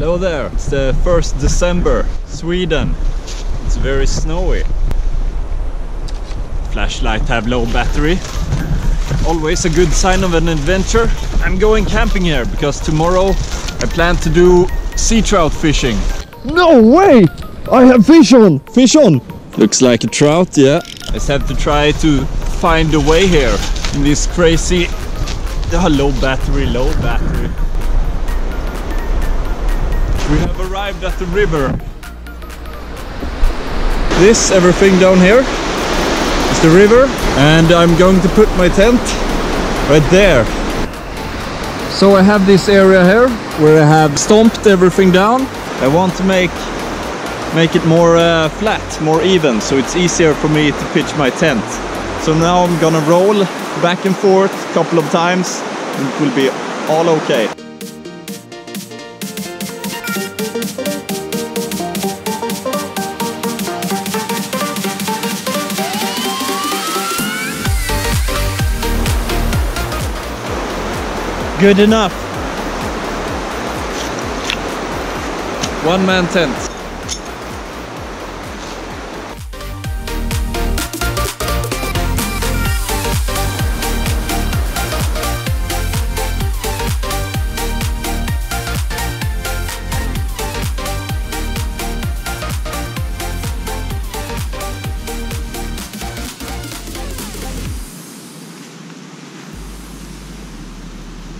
Hello there. It's the 1st December, Sweden. It's very snowy. Flashlight have low battery. Always a good sign of an adventure. I'm going camping here because tomorrow I plan to do sea trout fishing. No way! I have fish on! Fish on! Looks like a trout, yeah. I just have to try to find a way here in this crazy oh, low battery, low battery. Arrived at the river. This, everything down here, is the river and I'm going to put my tent right there. So I have this area here where I have stomped everything down. I want to make make it more uh, flat, more even, so it's easier for me to pitch my tent. So now I'm gonna roll back and forth a couple of times and it will be all okay. Good enough. One man tent.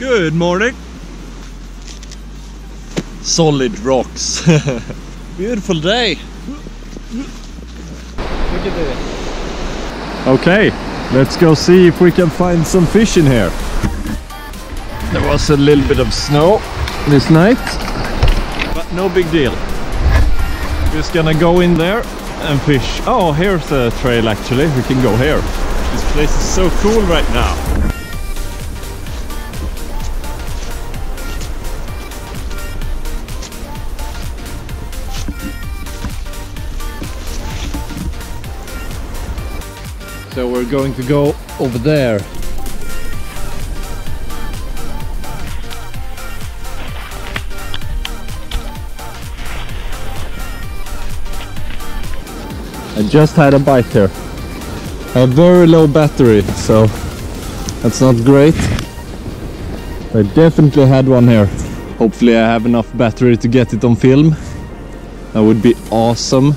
Good morning. Solid rocks. Beautiful day. Look at this. Okay, let's go see if we can find some fish in here. There was a little bit of snow this night, but no big deal. Just gonna go in there and fish. Oh, here's a trail actually. We can go here. This place is so cool right now. So we're going to go over there. I just had a bite here. A very low battery, so that's not great. I definitely had one here. Hopefully I have enough battery to get it on film. That would be awesome.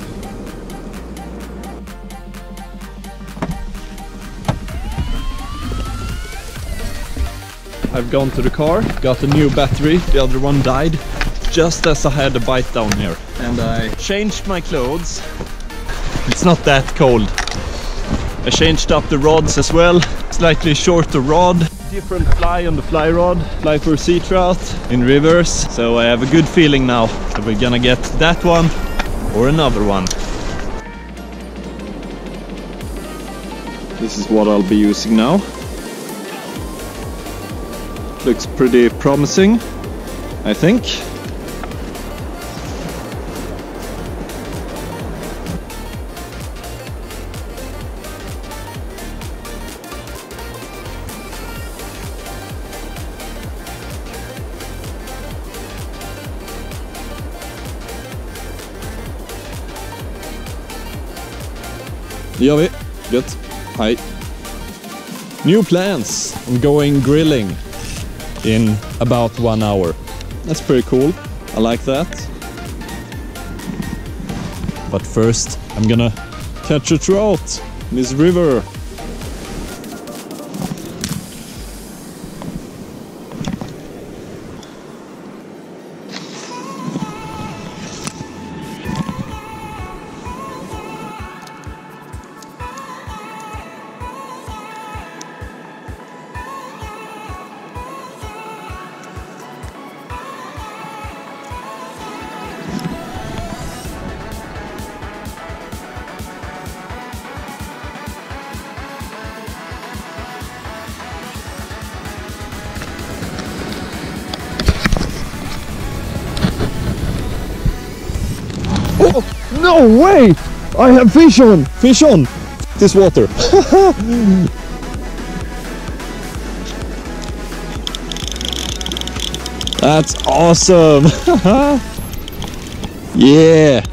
I've gone to the car, got a new battery, the other one died just as I had a bite down here. And I changed my clothes. It's not that cold. I changed up the rods as well, slightly shorter rod, different fly on the fly rod, fly for sea trout in rivers. So I have a good feeling now that we're gonna get that one or another one. This is what I'll be using now. Looks pretty promising, I think. Gör vi. Gött. Hej. New plans. I'm going grilling in about one hour. That's pretty cool. I like that. But first, I'm gonna catch a trout in this river. Oh, no way! I have fish on! Fish on! This water. That's awesome. yeah.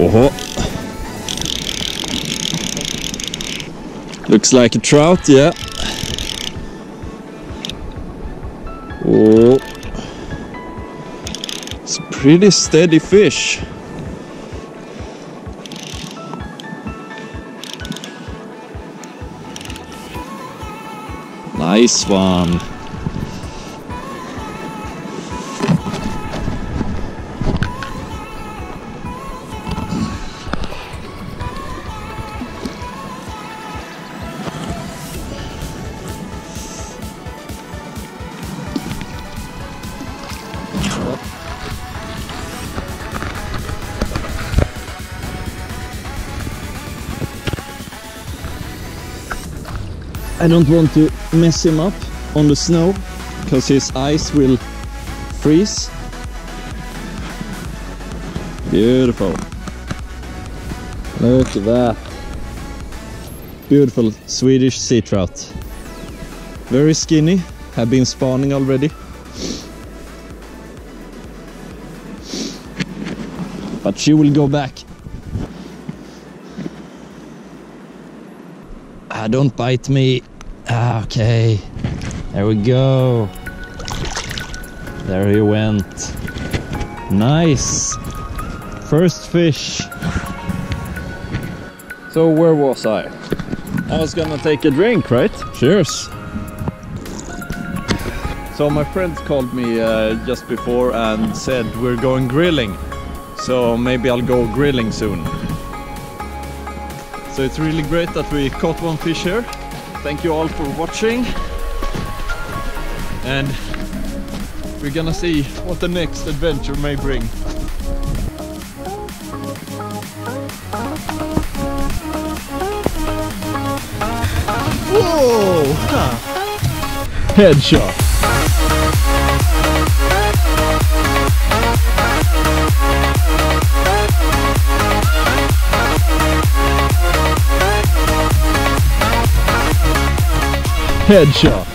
Oh. Looks like a trout, yeah. Oh. It's a pretty steady fish. Nice one. I don't want to mess him up on the snow because his eyes will freeze. Beautiful. Look at that. Beautiful Swedish sea trout. Very skinny, have been spawning already. But she will go back. Ah, don't bite me. Ah, okay. There we go. There he went. Nice. First fish. So where was I? I was gonna take a drink, right? Cheers. So my friends called me uh, just before and said we're going grilling. So maybe I'll go grilling soon. So it's really great that we caught one fish here. Thank you all for watching. And we're gonna see what the next adventure may bring. Whoa! Headshot. Headshot.